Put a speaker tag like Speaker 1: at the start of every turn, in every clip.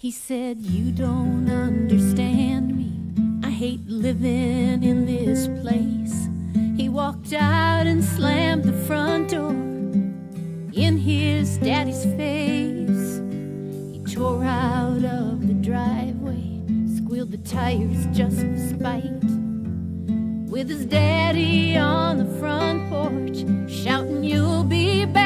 Speaker 1: He said, You don't understand me. I hate living in this place. He walked out and slammed the front door in his daddy's face. He tore out of the driveway, squealed the tires just for spite. With his daddy on the front porch, shouting, You'll be back.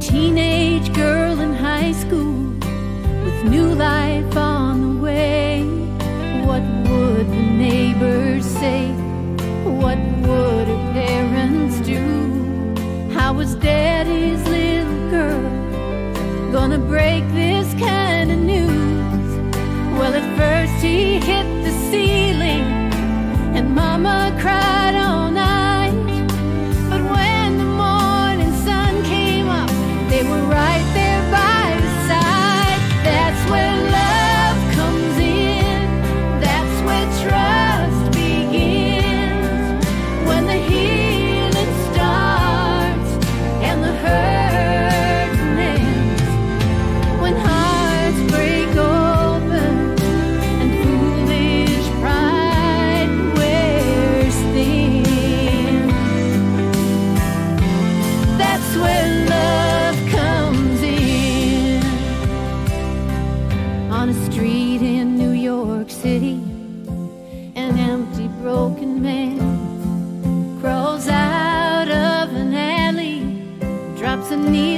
Speaker 1: teenage girl in high school with new life on the way. What would the neighbors say? What would her parents do? How was dad? 你